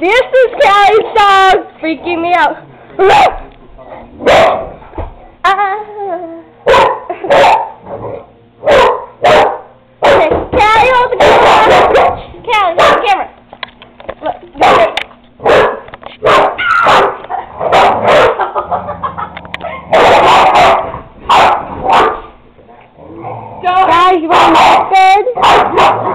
This is Callie's dog freaking me out. Ah. Okay, Callie, hold the camera. Callie, hold the camera. Look. Guys, you want mustard?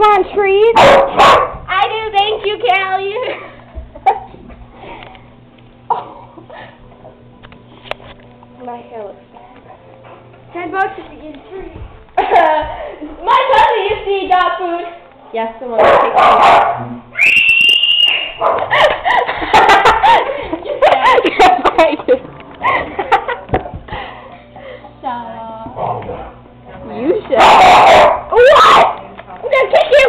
Want trees? I do, thank you, Callie. My hair looks bad. Ten bucks if you get a treat. My cousin used to eat dog food. Yes, the one that takes Shut up. You should. What? I'm gonna kick you!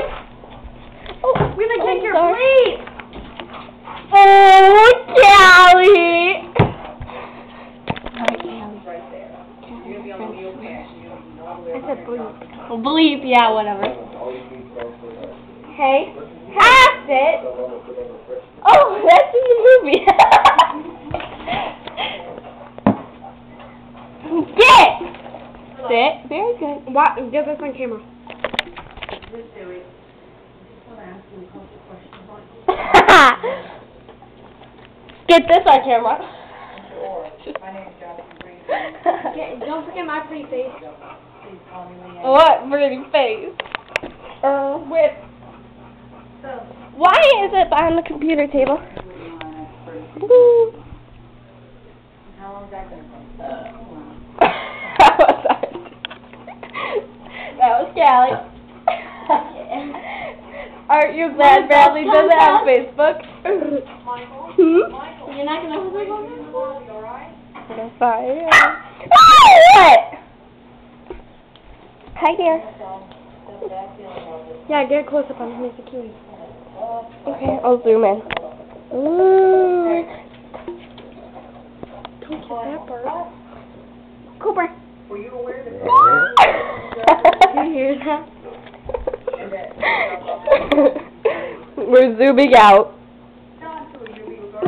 Oh, we're gonna Oh, take your sorry. plate. Oh, Callie! I said bleep. Bleep, yeah, whatever. Hey, pass it. Oh, that's in the movie. Get! Sit. Very good. What? Get this on camera. Get this on camera. Get, don't forget my pretty face. What pretty face? Uh, with. Why is it behind the computer table? Woo. that was That was Callie. Aren't you glad Bradley doesn't have Facebook? Hmm? You're not gonna hold it on I'm sorry. Oh, what? Hi there. Yeah, get a close up on Mr. Kiwi. Okay, I'll zoom in. Ooh. Don't kiss that bird. Cooper. You hear that? We're zooming out. I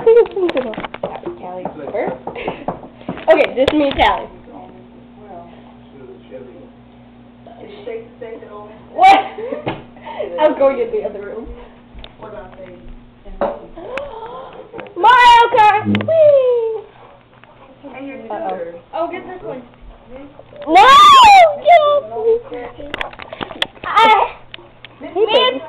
think it's been good. Callie Cooper. Okay, just me and Callie. What? I'm going in the other room. What about the. Mario Kart! Hmm. Whee! Uh-oh. Oh, get this one. No! Get off me! I... Man! He bit me.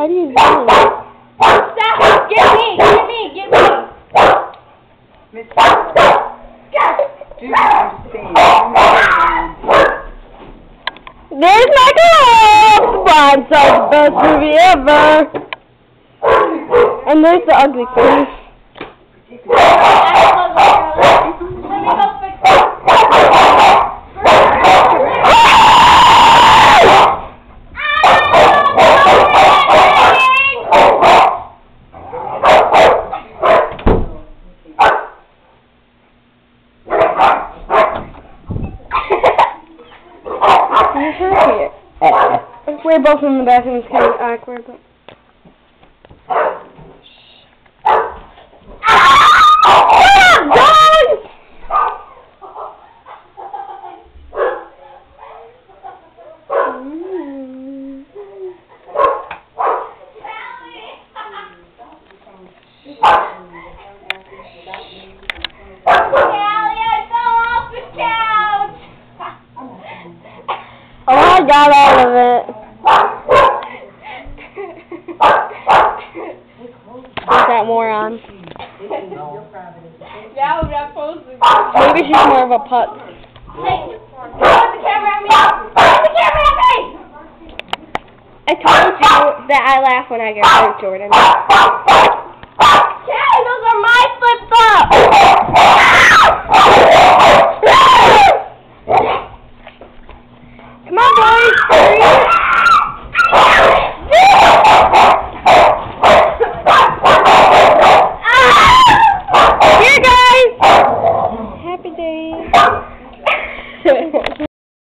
How do you do it? Stop! Get me! Get me! Get me! There's my girl! Blind Side, the best movie ever! And there's the ugly face. Let me go fix it. Happy. We're both in the bathroom. It's kind of awkward, but. Callie, I fell off the couch. Oh, I got all of it. That moron? Now supposed. Maybe she's more of a putz. Hey, put the camera on me. Put the camera on me. I told you that I laugh when I get hurt, Jordan.